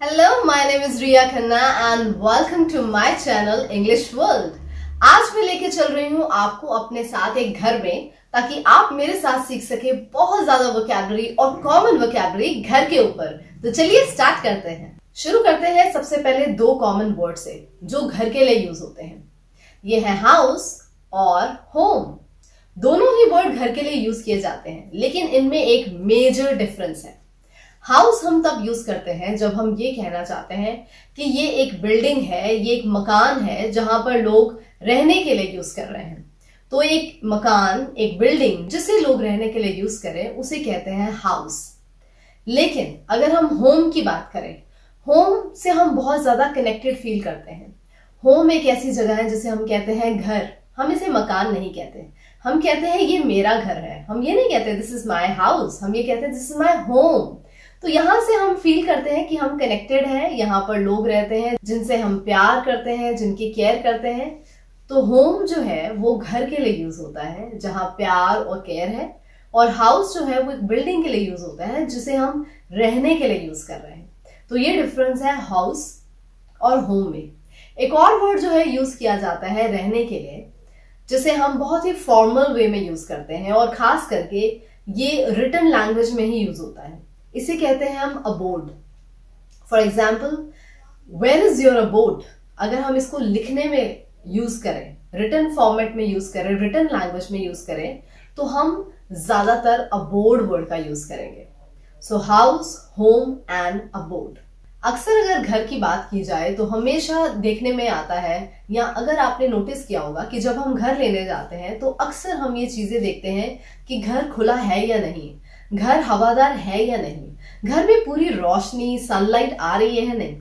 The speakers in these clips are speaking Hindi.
Hello, my name is Riya Khanna and welcome to my channel English world आज मैं लेके चल रही हूँ आपको अपने साथ एक घर में ताकि आप मेरे साथ सीख सके बहुत ज़्यादा वोकेबलरी और कॉमन वोकेबलरी घर के ऊपर। तो चलिए स्टार्ट करते हैं। शुरू करते हैं सबसे पहले दो कॉमन वर्ड से जो घर के लिए यूज़ होते हैं। ये है हाउस और होम दोनों ही वर्ड घर के लिए यूज़ किए जाते हैं लेकिन इनमें एक मेजर डिफरेंस है। हाउस हम तब यूज़ करते हैं जब हम ये कहना चाहते हैं कि ये एक बिल्डिंग है, ये एक मकान है जहाँ पर लोग रहने के लिए यूज़ कर रहे हैं। तो एक मकान, एक बिल्डिंग जिसे लोग रहने के लिए यूज़ करें, उसे कहते हैं हाउस। लेकिन अगर हम होम की बात करें, होम से हम बहुत ज़्यादा कनेक्टेड फील करते हैं। होम एक ऐसी जगह है जिसे हम कहते हैं घर। हम इसे मकान नहीं कहते। हम कहते हैं ये मेरा घर है। हम ये नहीं कहते दिस इज़ माई हाउस हम ये कहते हैं दिस इज़ माई होम तो यहाँ से हम फील करते हैं कि हम कनेक्टेड हैं, यहाँ पर लोग रहते हैं, जिनसे हम प्यार करते हैं, जिनकी केयर करते हैं। तो होम जो है, वो घर के लिए यूज़ होता है, जहाँ प्यार और केयर है। और हाउस जो है, वो एक बिल्डिंग के लिए यूज़ होता है, जिसे हम रहने के लिए यूज़ कर रहे हैं। तो ये डिफरेंस है हाउस और होम में। एक और वर्ड जो है यूज़ किया जाता है रहने के लिए, जिसे हम बहुत ही फॉर्मल वे में यूज़ करते हैं, और खास करके ये रिटर्न लैंग्वेज में ही यूज़ होता है। इसे कहते हैं हम abode for example where is your abode अगर हम इसको लिखने में यूज़ करें रिटर्न फॉर्मेट में यूज़ करें रिटर्न लैंग्वेज में यूज़ करें तो हम ज़्यादातर अबोर्ड वर्ड का यूज़ करेंगे. So house home and abode अक्सर अगर घर की बात की जाए तो हमेशा देखने में आता है, या अगर आपने नोटिस किया होगा कि जब हम घर लेने जाते हैं तो अक्सर हम ये चीज़ें देखते हैं कि घर खुला है या नहीं, घर हवादार है या नहीं. घर में पूरी रोशनी सनलाइट आ रही है नहीं?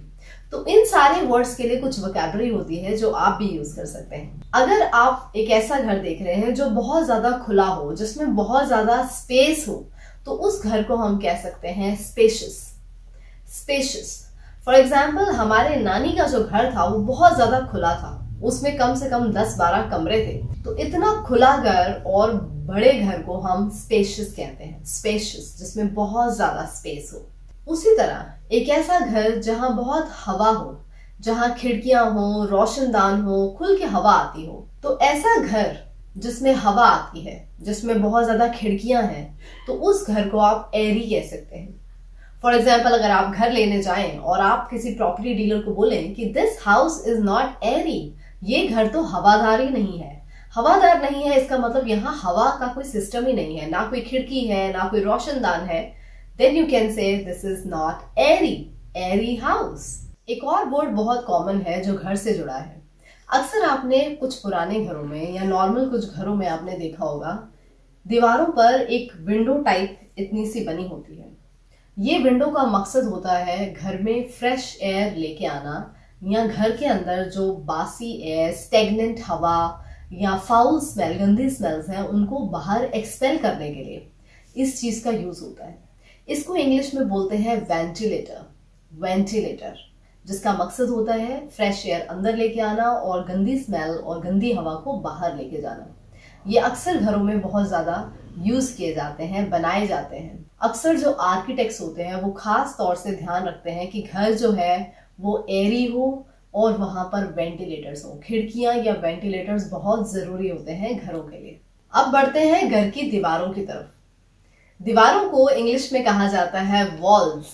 तो इन सारे वर्ड्स के लिए कुछ वोकेबलरी होती है जो आप भी यूज़ कर सकते हैं। अगर आप एक ऐसा घर देख रहे हैं जो बहुत ज़्यादा खुला हो, जिसमें बहुत ज़्यादा स्पेस हो तो उस घर को हम कह सकते हैं स्पेशियस स्पेशियस फॉर एग्ज़ाम्पल हमारे नानी का जो घर था, वो बहुत ज़्यादा खुला था। उसमें कम से कम 10-12 कमरे थे। तो इतना खुला घर और बड़े घर को हम स्पेशियस कहते हैं। स्पेशियस जिसमें बहुत ज़्यादा स्पेस हो। उसी तरह, एक ऐसा घर जहाँ बहुत हवा हो, जहाँ खिड़कियाँ हो, रोशनदान हो, खुल के हवा आती हो। तो ऐसा घर जिसमें हवा आती है, जिसमें बहुत ज़्यादा खिड़कियाँ हैं तो उस घर को आप एरी कह सकते हैं। फॉर एग्ज़ाम्पल अगर आप घर लेने जाएँ और आप किसी प्रॉपर्टी डीलर को बोलें कि this house is not airy ये घर तो हवादार ही नहीं है। हवादार नहीं है, इसका मतलब यहाँ हवा का कोई सिस्टम ही नहीं है। ना कोई खिड़की है, ना कोई रोशनदान है। Then you can say this is not airy airy house एक और वर्ड बहुत कॉमन है जो घर से जुड़ा है। अक्सर आपने कुछ पुराने घरों में या नॉर्मल कुछ घरों में आपने देखा होगा, दीवारों पर एक विंडो टाइप इतनी सी बनी होती है। ये विंडो का मकसद होता है घर में फ्रेश एयर लेके आना या घर के अंदर जो बासी एयर स्टेगनेंट हवा या फाउल स्मेल गंदी स्मेल्स हैं, उनको बाहर एक्सपेल करने के लिए इस चीज़ का यूज़ होता है। इसको इंग्लिश में बोलते हैं वेंटिलेटर वेंटिलेटर जिसका मकसद होता है फ्रेश एयर अंदर लेके आना और गंदी स्मेल और गंदी हवा को बाहर लेके जाना। ये अक्सर घरों में बहुत ज़्यादा यूज़ किए जाते हैं, बनाए जाते हैं। अक्सर जो आर्किटेक्ट्स होते हैं, वो खास तौर से ध्यान रखते हैं कि घर जो है वो एरी हो और वहाँ पर वेंटिलेटर्स हो। खिड़कियाँ या वेंटिलेटर्स बहुत ज़रूरी होते हैं घरों के लिए। अब बढ़ते हैं घर की दीवारों की तरफ़। दीवारों को इंग्लिश में कहा जाता है वॉल्स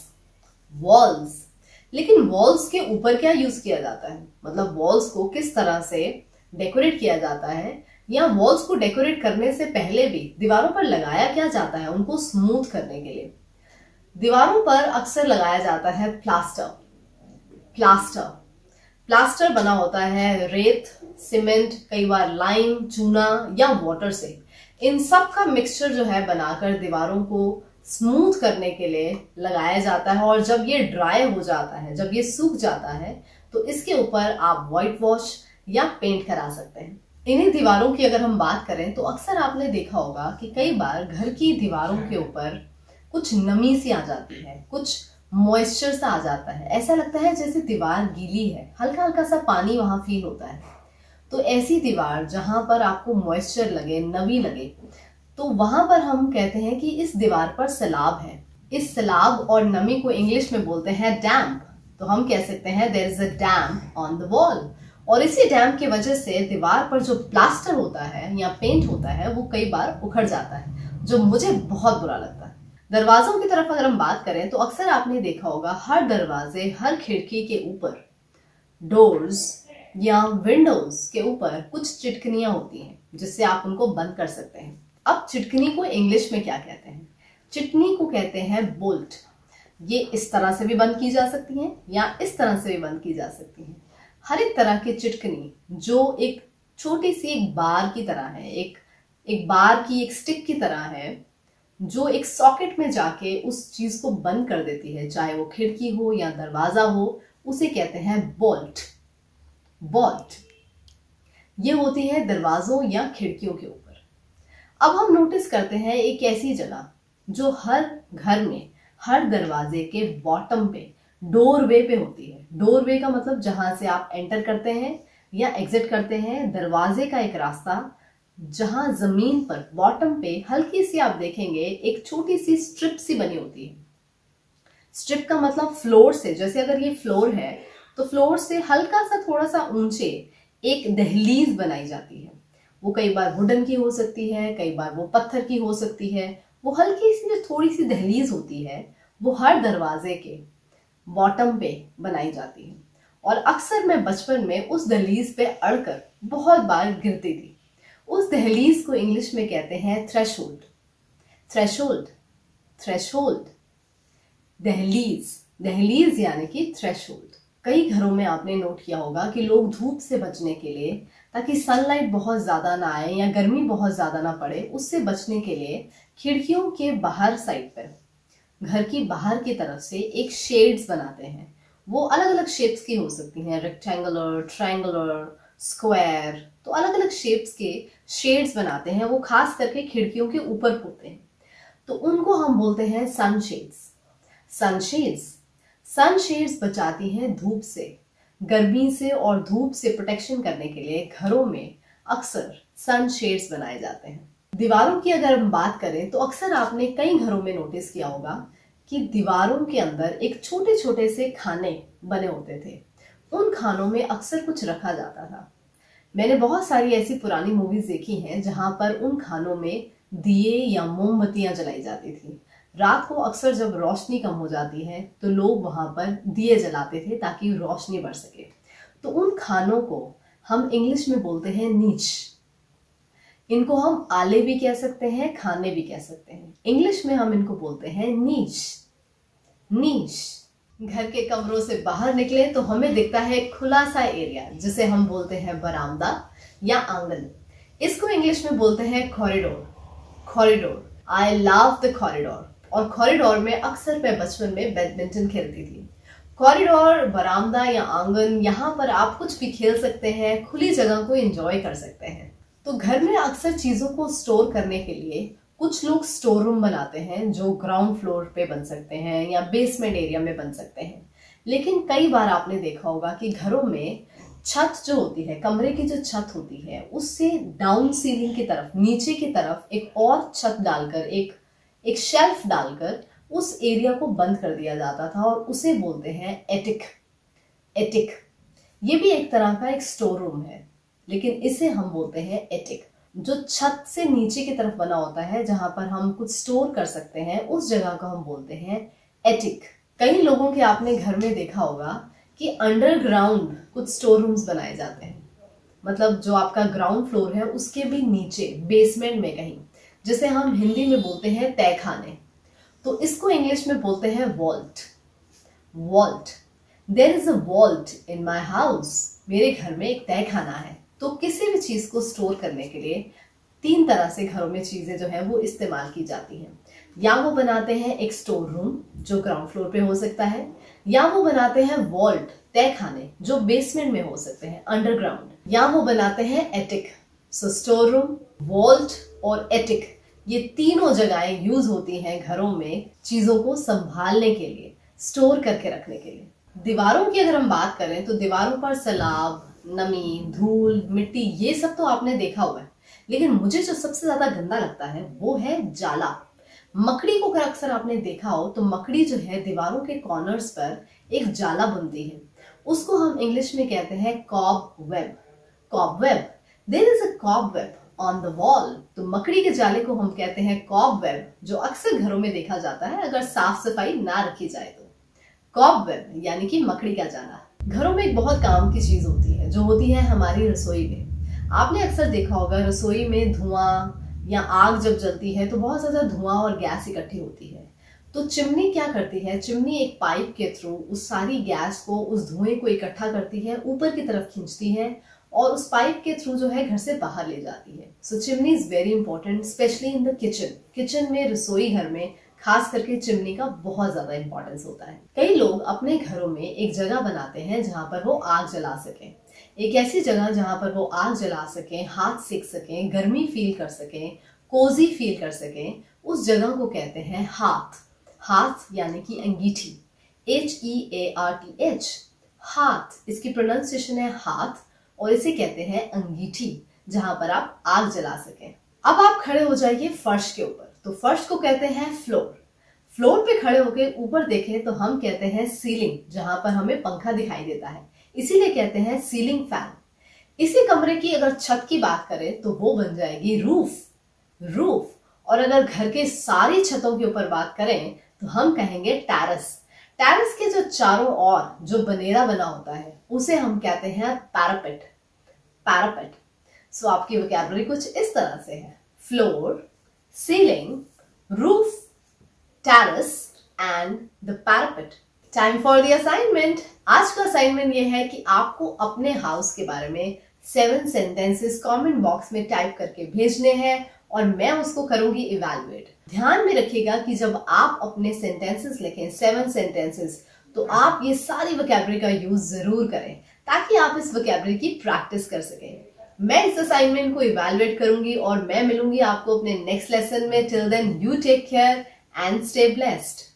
वॉल्स लेकिन वॉल्स के ऊपर क्या यूज़ किया जाता है? मतलब वॉल्स को किस तरह से डेकोरेट किया जाता है? या वॉल्स को डेकोरेट करने से पहले भी दीवारों पर लगाया क्या जाता है? उनको स्मूथ करने के लिए। दीवारों पर अक्सर लगाया जाता है प्लास्टर प्लास्टर। प्लास्टर बना होता है रेत, सीमेंट, कई बार लाइम चूना या वाटर से। इन सब का मिक्सचर जो है बनाकर दीवारों को स्मूथ करने के लिए लगाया जाता है और जब ये ड्राई हो जाता है, जब ये सूख जाता है तो इसके ऊपर आप व्हाइट वॉश या पेंट करा सकते हैं। इन्हीं दीवारों की अगर हम बात करें तो अक्सर आपने देखा होगा कि कई बार घर की दीवारों के ऊपर कुछ नमी सी आ जाती है, कुछ मॉइस्चर सा आ जाता है। ऐसा लगता है जैसे दीवार गीली है। हल्का हल्का सा पानी वहाँ फील होता है। तो ऐसी दीवार जहाँ पर आपको मॉइस्चर लगे, नमी लगे तो वहाँ पर हम कहते हैं कि इस दीवार पर सैलाब है। इस सैलाब और नमी को इंग्लिश में बोलते हैं डैम्प तो हम कह सकते हैं there is a dam on the wall और इसी डैम की वजह से दीवार पर जो प्लास्टर होता है या पेंट होता है, वो कई बार उखड़ जाता है, जो मुझे बहुत बुरा लगता है। दरवाजों की तरफ़ अगर हम बात करें तो अक्सर आपने देखा होगा, हर दरवाजे, हर खिड़की के ऊपर डोर्स या विंडोज़ के ऊपर कुछ चिटकनियाँ होती हैं, जिससे आप उनको बंद कर सकते हैं। अब चिटकनी को इंग्लिश में क्या कहते हैं? चिटनी को कहते हैं बोल्ट ये इस तरह से भी बंद की जा सकती हैं या इस तरह से भी बंद की जा सकती हैं। हर एक तरह की चिटकनी, जो एक छोटी सी एक बार की तरह है, एक एक बार की एक स्टिक की तरह है जो एक सॉकेट में जाके उस चीज़ को बंद कर देती है, चाहे वो खिड़की हो या दरवाज़ा हो, उसे कहते हैं बोल्ट बोल्ट ये होती है दरवाजों या खिड़कियों के ऊपर. अब हम नोटिस करते हैं एक ऐसी जगह जो हर घर में, हर दरवाजे के बॉटम पे डोरवे पे होती है. डोरवे का मतलब जहाँ से आप एंटर करते हैं या एग्जिट करते हैं, दरवाजे का एक रास्ता जहाँ ज़मीन पर बॉटम पे हल्की सी आप देखेंगे, एक छोटी सी स्ट्रिप सी बनी होती है। स्ट्रिप का मतलब फ्लोर से, जैसे अगर ये फ्लोर है तो फ्लोर से हल्का सा थोड़ा सा ऊँचे एक दहलीज बनाई जाती है। वो कई बार वुडन की हो सकती है, कई बार वो पत्थर की हो सकती है। वो हल्की सी जो थोड़ी सी दहलीज होती है, वो हर दरवाजे के बॉटम पे बनाई जाती है। और अक्सर मैं बचपन में उस दहलीज पे अड़कर बहुत बार गिरती थी। उस दहलीज को इंग्लिश में कहते हैं threshold threshold threshold threshold दहलीज. दहलीज यानी कि थ्रेशोल्ड कई घरों में आपने नोट किया होगा कि लोग धूप से बचने के लिए, ताकि सनलाइट बहुत ज़्यादा ना आए या गर्मी बहुत ज़्यादा ना पड़े, उससे बचने के लिए खिड़कियों के बाहर साइड पर घर की बाहर की तरफ़ से एक शेड्स बनाते हैं। वो अलग अलग शेप्स की हो सकती हैं रेक्टेंगुलर ट्रायंगुलर स्क्वायर तो अलग अलग शेप्स के शेड्स बनाते हैं, वो खास करके खिड़कियों के ऊपर होते हैं। तो उनको हम बोलते हैं सनशेड्स सनशेड्स सनशेड्स बचाती हैं धूप से। गर्मी से और धूप से प्रोटेक्शन करने के लिए घरों में अक्सर सनशेड्स बनाए जाते हैं। दीवारों की अगर हम बात करें तो अक्सर आपने कई घरों में नोटिस किया होगा कि दीवारों के अंदर एक छोटे छोटे से खाने बने होते थे। उन खानों में अक्सर कुछ रखा जाता था। मैंने बहुत सारी ऐसी पुरानी मूवीज़ देखी हैं, जहाँ पर उन खानों में दिए या मोमबत्तियाँ जलाई जाती थी। रात को अक्सर जब रोशनी कम हो जाती है तो लोग वहाँ पर दिए जलाते थे ताकि रोशनी बढ़ सके। तो उन खानों को हम इंग्लिश में बोलते हैं नीच। इनको हम आले भी कह सकते हैं, खाने भी कह सकते हैं। इंग्लिश में हम इनको बोलते हैं नीच। नीच। घर के कमरों से बाहर निकले तो हमें दिखता है खुला सा एरिया, जिसे हम बोलते हैं बरामदा या आँगन। इसको इंग्लिश में बोलते हैं corridor corridor I love the corridor और कॉरिडोर में अक्सर मैं बचपन में बैडमिंटन खेलती थी। कॉरिडोर बरामदा या आँगन, यहाँ पर आप कुछ भी खेल सकते हैं, खुली जगह को एंजॉय कर सकते हैं। तो घर में अक्सर चीज़ों को स्टोर करने के लिए कुछ लोग स्टोर रूम बनाते हैं जो ग्राउंड फ्लोर पे बन सकते हैं या बेसमेंट एरिया में बन सकते हैं। लेकिन कई बार आपने देखा होगा कि घरों में छत जो होती है, कमरे की जो छत होती है, उससे डाउन सीलिंग की तरफ़, नीचे की तरफ़ एक और छत डालकर, एक एक शेल्फ डालकर उस एरिया को बंद कर दिया जाता था और उसे बोलते हैं एटिक एटिक ये भी एक तरह का एक स्टोर रूम है, लेकिन इसे हम बोलते हैं एटिक जो छत से नीचे की तरफ़ बना होता है, जहाँ पर हम कुछ स्टोर कर सकते हैं, उस जगह को हम बोलते हैं एटिक कई लोगों के आपने घर में देखा होगा कि अंडरग्राउंड कुछ स्टोर रूम्स बनाए जाते हैं। मतलब जो आपका ग्राउंड फ्लोर है, उसके भी नीचे बेसमेंट में कहीं, जिसे हम हिंदी में बोलते हैं तय खाने तो इसको इंग्लिश में बोलते हैं vault vault there is a vault in my house मेरे घर में एक तय खाना है। तो किसी भी चीज़ को स्टोर करने के लिए तीन तरह से घरों में चीज़ें जो है वो इस्तेमाल की जाती हैं। या वो बनाते हैं एक स्टोर रूम जो ग्राउंड फ्लोर पे हो सकता है, या वो बनाते हैं वॉल्ट तय खाने, जो बेसमेंट में हो सकते हैं अंडरग्राउंड या वो बनाते हैं attic so store room vault और एटिक ये तीनों जगहें यूज़ होती हैं घरों में चीज़ों को संभालने के लिए स्टोर करके रखने के लिए। दीवारों की अगर हम बात करें तो दीवारों पर सलाब नमी, धूल, मिट्टी, ये सब तो आपने देखा हुआ है। लेकिन मुझे जो सबसे ज़्यादा गंदा लगता है, वो है जाला। मकड़ी को अगर अक्सर आपने देखा हो तो मकड़ी जो है, दीवारों के कॉर्नर्स पर एक जाला बुनती है। उसको हम इंग्लिश में कहते हैं cobweb cobweb there is a cobweb on the wall तो मकड़ी के जाले को हम कहते हैं कॉब वेब जो अक्सर घरों में देखा जाता है, अगर साफ़ सफ़ाई ना रखी जाए तो। कॉब वेब यानी कि मकड़ी का जाला। घरों में एक बहुत काम की चीज़ होती है, जो होती है हमारी रसोई में। आपने अक्सर देखा होगा, रसोई में धुआँ या आग जब जलती है तो बहुत ज़्यादा धुआँ और गैस इकट्ठी होती है। तो चिमनी क्या करती है? चिमनी एक पाइप के थ्रू उस सारी गैस को, उस धुएँ को इकट्ठा करती है, ऊपर की तरफ़ खींचती है और उस पाइप के थ्रू जो है घर से बाहर ले जाती है। So chimney is very important specially in the kitchen kitchen में, रसोई घर में खास करके चिमनी का बहुत ज़्यादा इंपॉर्टेंस होता है। कई लोग अपने घरों में एक जगह बनाते हैं जहाँ पर वो आग जला सके। एक ऐसी जगह जहाँ पर वो आग जला सके, हाथ सेक सके, गर्मी फील कर सके कोजी फील कर सके, उस जगह को कहते हैं हाथ। हाथ यानी कि अंगीठी। H E A R T H hearth, इसकी प्रोनाउंसिएशन है हाथ और इसे कहते हैं अंगीठी, जहाँ पर आप आग जला सके। अब आप खड़े हो जाइए फर्श के ऊपर। तो फर्श को कहते हैं फ्लोर। फ्लोर पे खड़े होकर ऊपर देखें तो हम कहते हैं सीलिंग जहाँ पर हमें पंखा दिखाई देता है। इसीलिए कहते हैं सीलिंग फ़ैन इसी कमरे की अगर छत की बात करें तो वो बन जाएगी रूफ रूफ और अगर घर के सारी छतों के ऊपर बात करें तो हम कहेंगे टेरेस टेरेस के जो चारों ओर जो बनेरा बना होता है, उसे हम कहते हैं पैरापेट पैरापेट सो आपकी वोकैबलरी कुछ इस तरह से है। Floor ceiling, roof, terrace and the parapet. Time for the assignment आज का असाइनमेंट ये है कि आपको अपने हाउस के बारे में सेवन सेंटेंसेस कमेंट बॉक्स में टाइप करके भेजने हैं और मैं उसको करूँगी इवेलुएट ध्यान में रखिएगा कि जब आप अपने सेंटेंसेस लिखें सेवन सेंटेंसेस तो आप ये सारी वोकेबलरी का यूज़ ज़रूर करें ताकि आप इस वोकेबलरी की प्रैक्टिस कर सकें। मैं इस असाइनमेंट को इवेलुएट करूँगी और मैं मिलूँगी आपको अपने नेक्स्ट लेसन में. Till then you take care and stay blessed